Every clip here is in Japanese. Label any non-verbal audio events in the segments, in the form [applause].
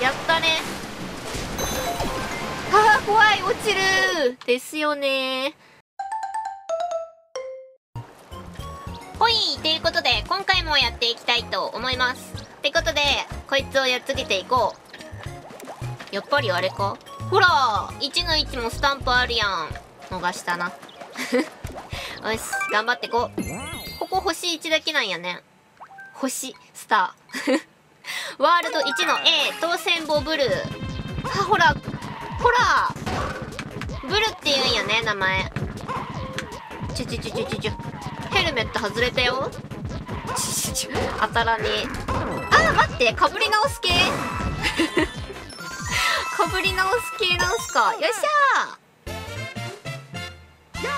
やったね。あ [laughs] ー怖い落ちるですよね。ほい。ということで今回もやっていきたいと思います。ってことでこいつをやっつけていこう。やっぱりあれか？ほら1の1もスタンプあるやん。逃したな。[laughs] よし頑張ってこう。ここ星1だけなんやね。星スター。ワールド1の A 当選簿ブルー。あほらほらブルって言うんやね名前。ちょちょちょちょちょちょ。ヘルメット外れたよ。ちょちょ当たらねえ。あ待ってかぶり直す系。[laughs] かぶり直す系なんすか。よっしゃ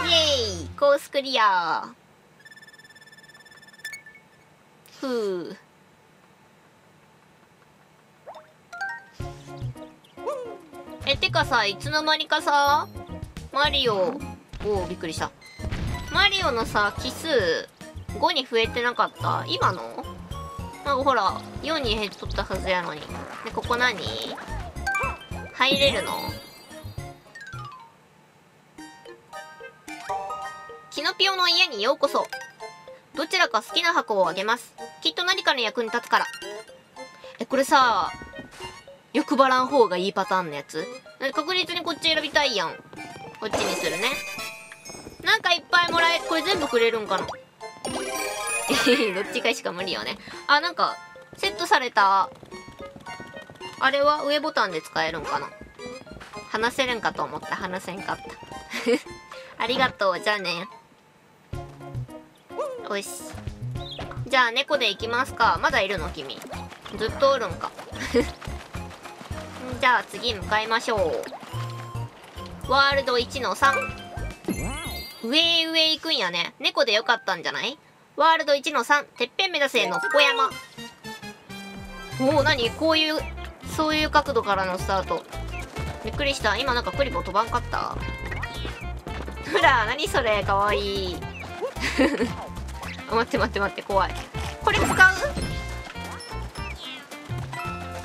イエーイ。コースクリア。ふう。てかさいつの間にかさマリオおおびっくりした。マリオのさ奇数5に増えてなかった？今の？なんかほら4に減っとったはずやのに。でここ何？入れるの？キノピオの家にようこそ。どちらか好きな箱をあげます。きっと何かの役に立つから。えこれさ欲張らん方がいいパターンのやつ。確実にこっち選びたいやん。こっちにするね。なんかいっぱいもらえこれ全部くれるんかな。[laughs] どっちかしか無理よね。あなんかセットされたあれは上ボタンで使えるんかな。話せるんかと思った。話せんかった。[laughs] ありがとう。じゃあね。よし。じゃあ猫で行きますか。まだいるの君。ずっとおるんか。[laughs] じゃあ次向かいましょう。ワールド1の3上上行くんやね。猫でよかったんじゃない？ワールド1の3てっぺん目指せのっぽ山。おお何？こういうそういう角度からのスタート。びっくりした。今なんかクリボー飛ばんかった。ほら何それ？かわいい。[laughs] 待って待って待って怖い。これ使う？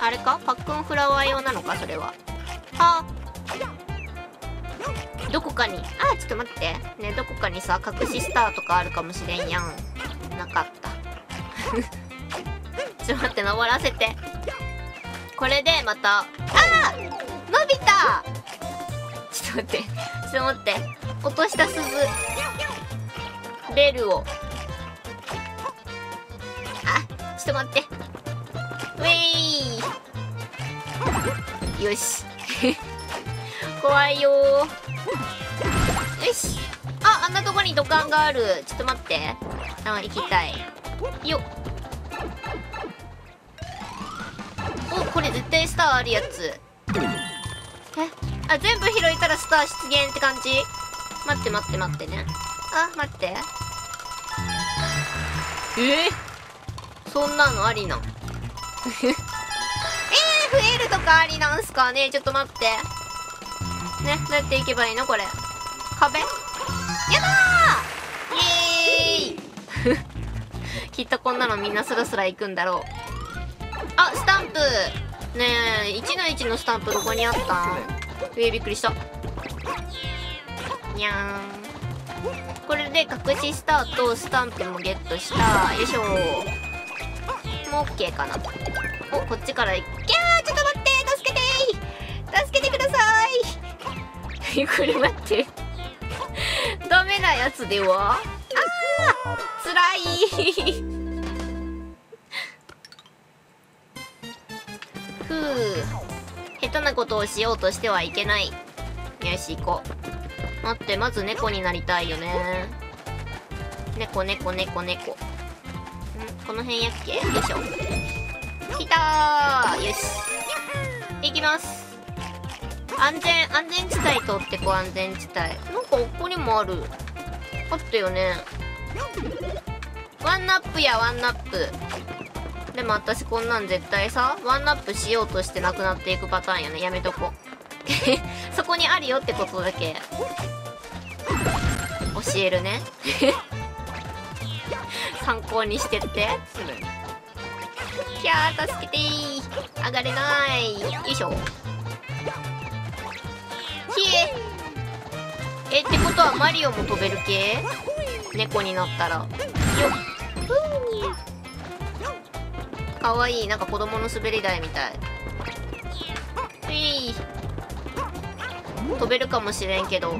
あれか？パックンフラワー用なのか？それは。あどこかに。あちょっと待って。ねどこかにさ隠しスターとかあるかもしれんやん。なかった。[laughs] ちょっと待って登らせて。これでまた。あー伸びた！ちょっと待って。ちょっと待って。落とした鈴。ベルを。あちょっと待って。ウェイよし。怖いよ。よし。ああんなとこに土管がある。ちょっと待って。あ行きたい。よ。っおこれ絶対スターあるやつ。え？あ全部拾えたらスター出現って感じ？待って待って待ってね。あ待って。え？ー、そんなのありなん [laughs] えー、増えるとかありなんすかね？ちょっと待って。ねどうやっていけばいいのこれ？壁？やだー！イエーイ！[laughs] きっとこんなのみんなスラスラ行くんだろう。あスタンプ。ねえ1の1のスタンプどこにあった？んえ、びっくりした。にゃーん。これで隠しスターとスタンプもゲットした。よいしょ。もう OK かな。おこっちからいきゃーちょっと待って。助けて助けてください。これ待って。[laughs] ダメなやつでは？あーつらい。ふう。下手なことをしようとしてはいけない。よし行こう。待ってまず猫になりたいよね。猫猫猫猫。んこの辺やっけよいしょ。来たー。よし。行きます。安全安全地帯通ってこう安全地帯。なんかここにもある。あったよね。ワンナップやワンナップ。でも私こんなん絶対さワンナップしようとしてなくなっていくパターンやね。やめとこ。[laughs] そこにあるよってことだけ教えるね。参考にしてって？いやゃー助けてー。上がれない。よいしょ。ひえ。えってことはマリオも飛べる系？猫になったら。よっ。かわいい。なんか子供の滑り台みたい。い。飛べるかもしれんけど。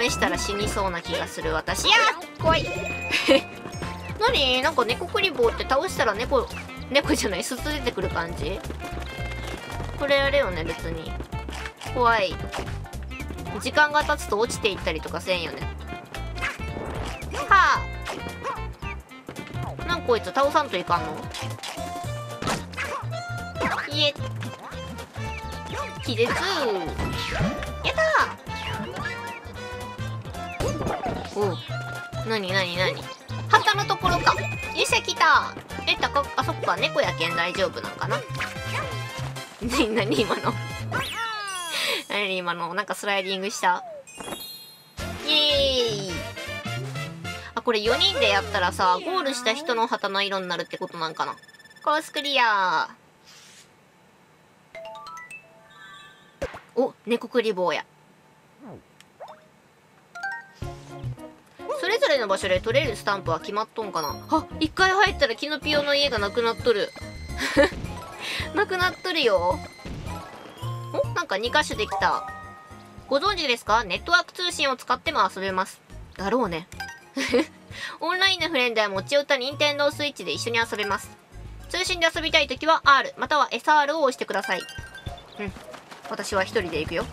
試したら死にそうな気がする。私。や怖い何？なんか猫クリボーって倒したら猫猫じゃない？筒出てくる感じ？これあれよね別に。怖い。時間が経つと落ちていったりとかせんよね。はあ。なんこいつ倒さんといかんの？いえ。気絶。やったおう。なになになに旗のところか。よっしゃ来たえたかあそっか。猫やけん大丈夫なんかな。に [laughs] 何今の。[laughs] 何今の。なんかスライディングした。イエーイ。あこれ4人でやったらさゴールした人の旗の色になるってことなんかな。コースクリア。お猫クリボーや。それぞれの場所で取れるスタンプは決まっとんかな？あ一回入ったらキノピオの家がなくなっとる。[laughs] なくなっとるよ。おなんか2箇所できた。ご存知ですか？ネットワーク通信を使っても遊べます。だろうね。[laughs] オンラインのフレンドや持ち寄った任天堂スイッチで一緒に遊べます。通信で遊びたい時は R または SR を押してください。うん。私は一人で行くよ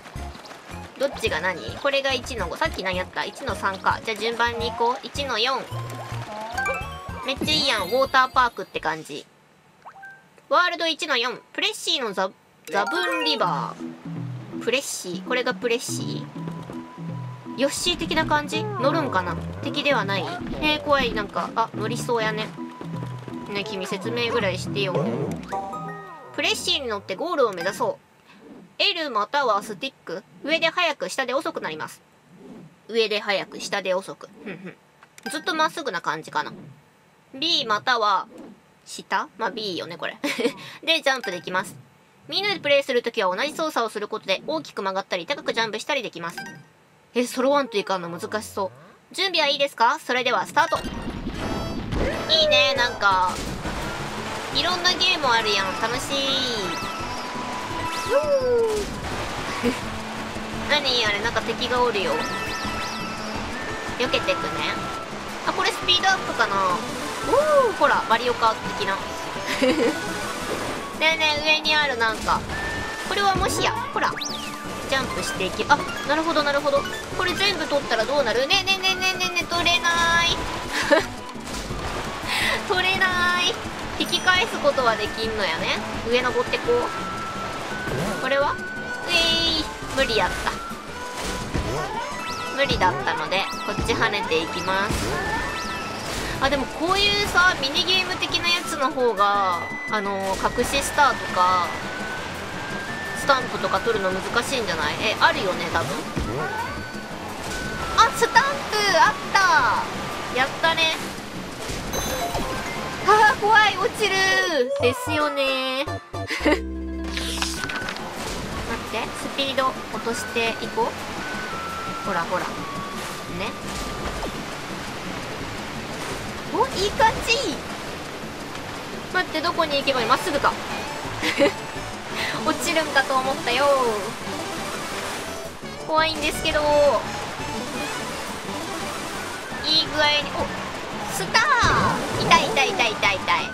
どっちが何？これが1の5さっき何やった？1の3か。じゃあ順番に行こう。1の4めっちゃいいやん。ウォーターパークって感じ。ワールド1の4プレッシーのザザブンリバー。プレッシー。これがプレッシー。ヨッシー的な感じ？乗るんかな？敵ではない？えー、怖い。なんかあ乗りそうやね。ね君説明ぐらいしてよ。プレッシーに乗ってゴールを目指そう。L またはスティック。上で速く下で遅くなります。上で速く下で遅く。ずっとまっすぐな感じかな。B または下。まあ B よねこれ。[laughs] でジャンプできます。みんなでプレイするときは同じ操作をすることで大きく曲がったり高くジャンプしたりできます。え揃わんといかんの難しそう。準備はいいですか？それではスタート。いいねなんか。いろんなゲームあるやん。楽しい [laughs] 何あれなんか敵がおるよ。避けてくね。あこれスピードアップかな。おおほらマリオカート的な。[laughs] ねえねえ上にあるなんか。これはもしやほらジャンプしていきあなるほどなるほど。これ全部取ったらどうなる？ねえねえねえねえねえねえ取れない。[laughs] 取れない。引き返すことはできんのやね。上登ってこう。これは？うえー無理やった。無理だったのでこっち跳ねていきます。あでもこういうさミニゲーム的なやつの方があの隠しスターとかスタンプとか取るの難しいんじゃない？えあるよね多分？あスタンプあった！やったね。あー怖い落ちる。ですよね。てスピード落としていこう。ほらほら。ね。おいい感じ。待ってどこに行けばいい？まっすぐか。[laughs] 落ちるんかと思ったよ。怖いんですけど。いい具合に。おスター。痛い痛い痛い痛い痛い。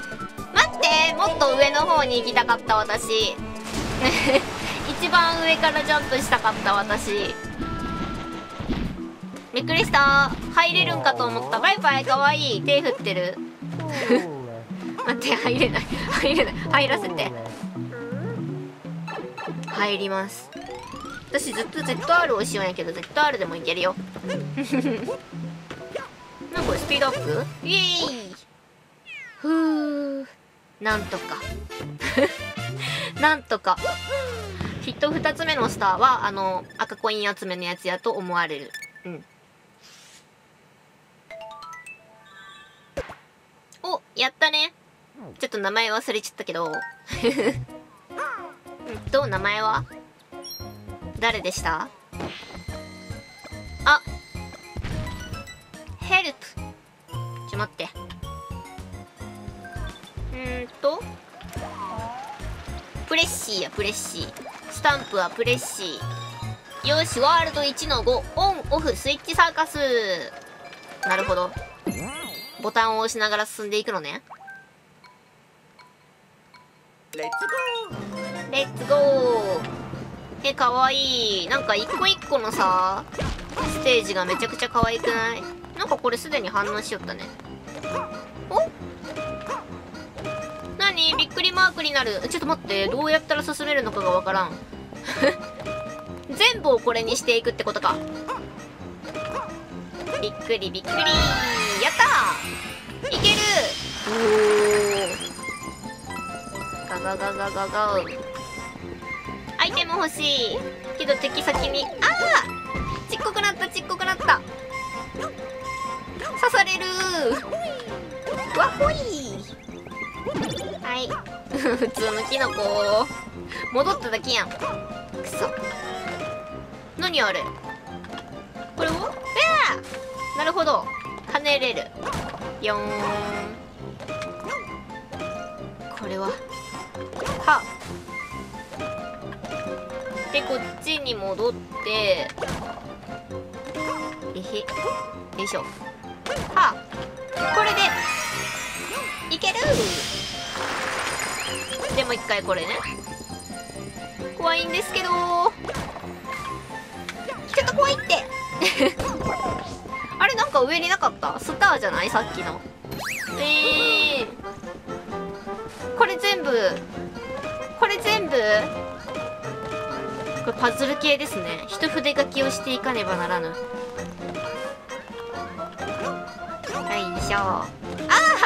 待ってもっと上の方に行きたかった私。一番上からジャンプしたかった私。びっくりした。入れるんかと思った。バイバイかわい。い手振ってる。待って入れない。入れない。入らせて。入ります。私ずっと ZR をしようんやけど ZR でもいけるよ。[laughs] なんこれスピードアップ？イエーイ。ふうなんとか。[laughs] なんとかヒット2つ目のスターはあの赤コイン集めのやつやと思われる。うん。おやったね。じゃと名前忘れちゃったけど。[laughs] うんと名前は？誰でした？あヘルプ。ちょ待って。うーんと。プレッシーやプレッシースタンプはプレッシー。よしワールド1の5オンオフスイッチサーカス。なるほど。ボタンを押しながら進んでいくのね。 Let's go。Let's go。えかわいい。なんか一個一個のさステージがめちゃくちゃ可愛くない？なんかこれすでに反応しよったね。お？何？びっくりマークになる。ちょっと待って。どうやったら進めるのかがわからん。[laughs] 全部をこれにしていくってことか。びっくりびっくり。やったー。いけるおガガガガガガアイテム欲しい。けど敵先に。ああちっこくなったちっこくなった。刺されるわっほい。はい。[laughs] 普通のキノコ戻っただけやん。くそ。何あれ？これをうわなるほど。跳ねれる。よーん。これは？はでこっちに戻って。えへ。よいしょ。はこれで。いけるでもう一回これね。怖いんですけど。ちょっと怖いって。[laughs] あれなんか上になかった？スターじゃない？さっきの。えー、これ全部これ全部これパズル系ですね。一筆書きをしていかねばならぬ。よいしょ。あ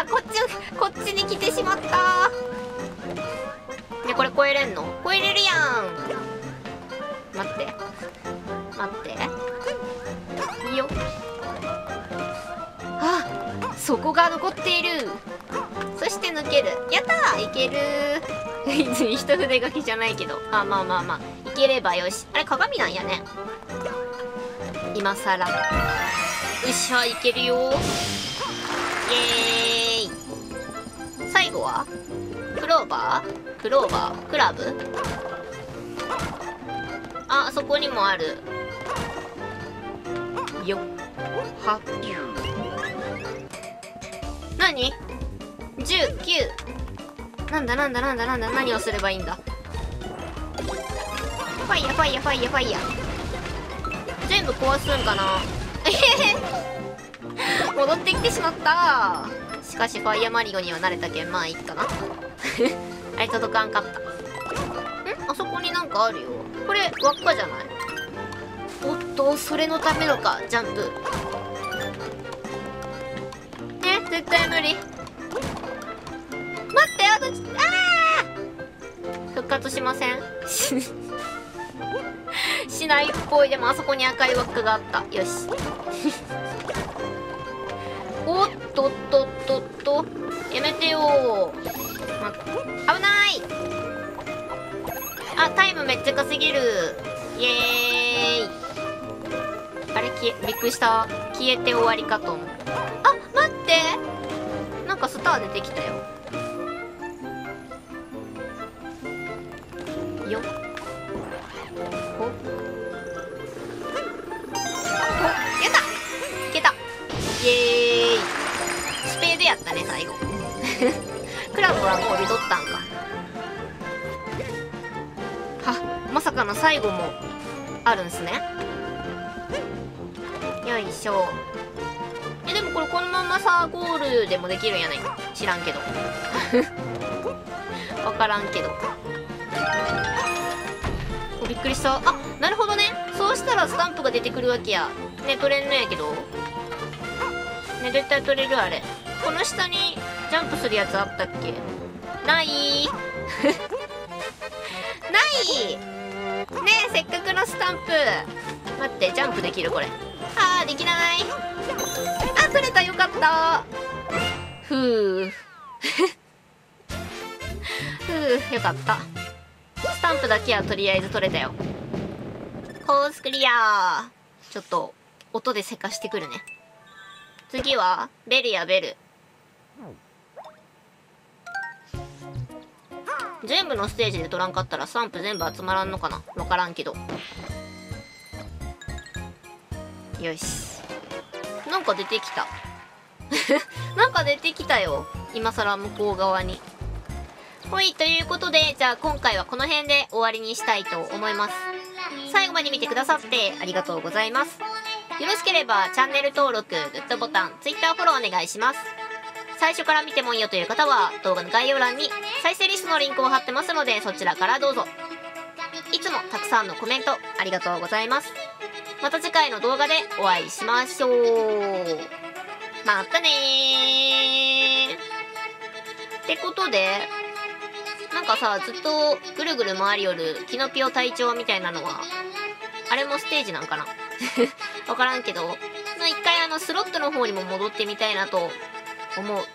あこっちこっちに来てしまった。こえれんの？超えれるやん。待って。待って。いいよ。あそこが残っている。そして抜ける。やったいける [laughs] 一筆書きじゃないけど。あまあまあまあ。いければよし。あれ鏡なんやね。今さらよっしゃいけるよ。イエーイ。最後は？クローバー？クローバー？クラブ？あそこにもある。よっ。はっ何 ?19 なんだなんだなんだなんだ。何をすればいいんだ？ファイヤファイヤファイヤファイヤ全部壊すんかな？えへへ。戻ってきてしまった。しかしファイヤーマリオには慣れたけんまあいいかな。[laughs] あれ届かんかった。ん？あそこになんかあるよ。これ輪っかじゃない？おっとそれのためのかジャンプ。え絶対無理。待ってあとあ復活しません？[laughs] しないっぽい。でもあそこに赤い輪っかがあった。よし。[laughs] おっとっとっと？やめてよ。ま、危ない。あタイムめっちゃ稼げる。イエーイ。あれ消えびっくりした。消えて終わりかと思うあ待って。なんかスター出てきたよ。スペードやったね最後。クラブはもうリドったんか。はまさかの最後もあるんすね。よいしょ。えでもこれこのままさゴールでもできるんやない知らんけど。[laughs] わからんけど。びっくりした。あなるほどね。そうしたらスタンプが出てくるわけや。ね取れんのやけど。ね絶対取れるあれ。この下にジャンプするやつあったっけ？ない？[laughs] ない！ねえせっかくのスタンプ。待ってジャンプできるこれ。あーできない。あ取れたよかった。ふうふうよかった。スタンプだけはとりあえず取れたよ。コースクリアちょっと音でせかしてくるね。次はベルやベル。全部のステージで取らんかったらスタンプ全部集まらんのかな？わからんけど。よし。なんか出てきた。[laughs] なんか出てきたよ。今更向こう側に。ほいということでじゃあ今回はこの辺で終わりにしたいと思います。最後まで見てくださってありがとうございます。よろしければチャンネル登録グッドボタン Twitter フォローお願いします。最初から見てもいいよという方は動画の概要欄に再生リストのリンクを貼ってますのでそちらからどうぞ。いつもたくさんのコメントありがとうございます。また次回の動画でお会いしましょう。またねー。ってことでなんかさずっとぐるぐる回りよるキノピオ隊長みたいなのはあれもステージなんかな？[laughs] わからんけど一回あのスロットの方にも戻ってみたいなと思う。